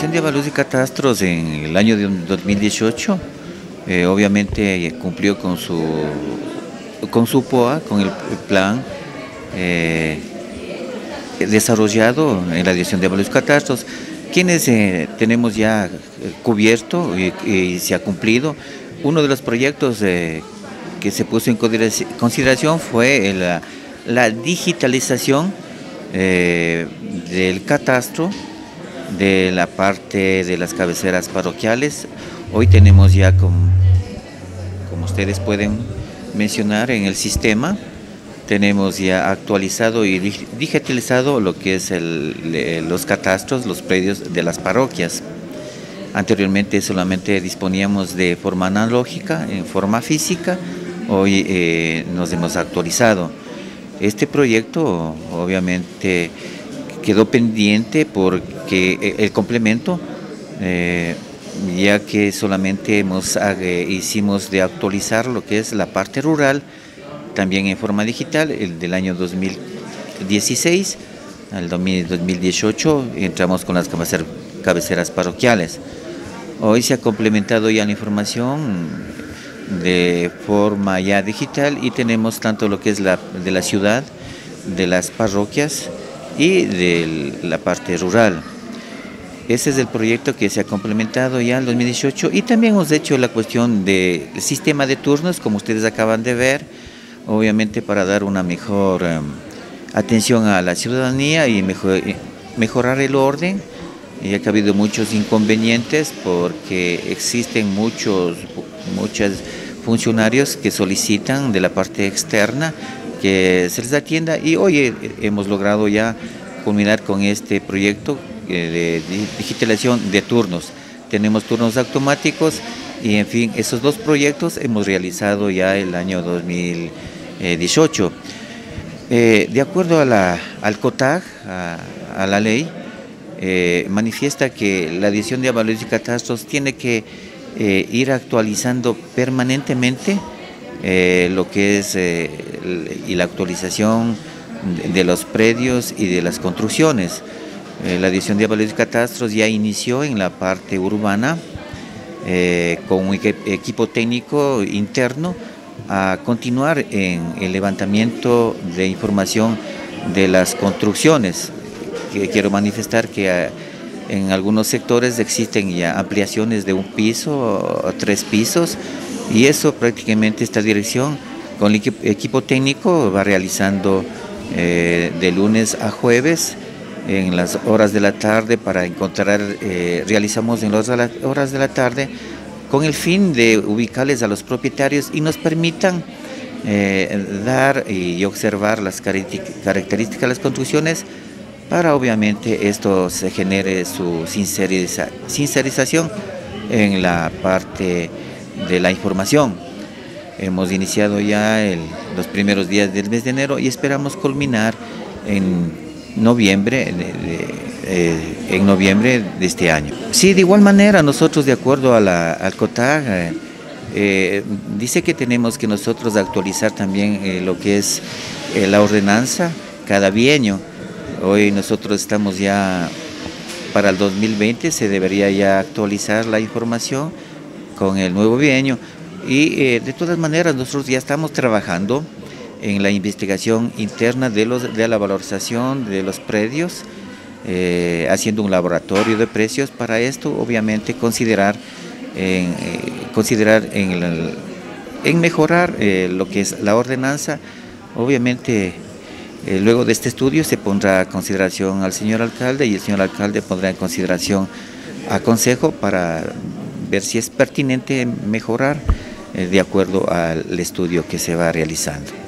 Dirección de y Catastros en el año de 2018 eh, obviamente cumplió con su, con su POA, con el plan eh, desarrollado en la Dirección de Avalúos y Catastros, quienes eh, tenemos ya cubierto y, se ha cumplido. Uno de los proyectos que se puso en consideración fue la digitalización del catastro de la parte de las cabeceras parroquiales. Hoy tenemos ya, como, como ustedes pueden mencionar en el sistema, tenemos ya actualizado y digitalizado lo que es los catastros, los predios de las parroquias. Anteriormente solamente disponíamos de forma analógica, en forma física, hoy eh, nos hemos actualizado. Este proyecto obviamente quedó pendiente porque eh, el complemento, eh, ya que solamente hemos, eh, hicimos de actualizar lo que es la parte rural, también en forma digital, el del año 2016 al 2018 entramos con las cabeceras parroquiales. Hoy se ha complementado ya la información de forma ya digital y tenemos tanto lo que es la de la ciudad, de las parroquias, y de la parte rural. Ese es el proyecto que se ha complementado ya en 2018 y también hemos hecho la cuestión del sistema de turnos, como ustedes acaban de ver, obviamente para dar una mejor em, atención a la ciudadanía y eh, mejorar el orden, ya ha habido muchos inconvenientes porque existen muchos, muchos funcionarios que solicitan de la parte externa que se les atienda y hoy eh, hemos logrado ya culminar con este proyecto eh, de digitalización de turnos. Tenemos turnos automáticos y en fin, esos dos proyectos hemos realizado ya el año 2018. Eh, de acuerdo a la, al COTAG, a, la ley, manifiesta que la edición de avales y catastros tiene que ir actualizando permanentemente lo que es y la actualización de, los predios y de las construcciones. Eh, la edición de avales y catastros ya inició en la parte urbana con un equipo técnico interno a continuar en el levantamiento de información de las construcciones. Quiero manifestar que en algunos sectores existen ya ampliaciones de un piso a tres pisos y eso prácticamente esta dirección con el equipo técnico va realizando eh, de lunes a jueves en las horas de la tarde para encontrar, eh, realizamos en las horas de la tarde con el fin de ubicarles a los propietarios y nos permitan eh, dar y observar las características de las construcciones para obviamente esto se genere su sincerización en la parte de la información. Hemos iniciado ya los primeros días del mes de enero y esperamos culminar en noviembre, eh, en noviembre de este año. Sí, de igual manera nosotros de acuerdo a la, al COTAG, eh, eh, dice que tenemos que nosotros actualizar también lo que es la ordenanza cada bienio. Hoy nosotros estamos ya para el 2020, se debería ya actualizar la información con el nuevo bienio y eh, de todas maneras nosotros ya estamos trabajando en la investigación interna de, los, de la valorización de los predios, eh, haciendo un laboratorio de precios para esto, obviamente considerar en, eh, considerar en, mejorar lo que es la ordenanza, obviamente luego de este estudio se pondrá a consideración al señor alcalde y el señor alcalde pondrá en consideración a consejo para ver si es pertinente mejorar. eh, de acuerdo al estudio que se va realizando.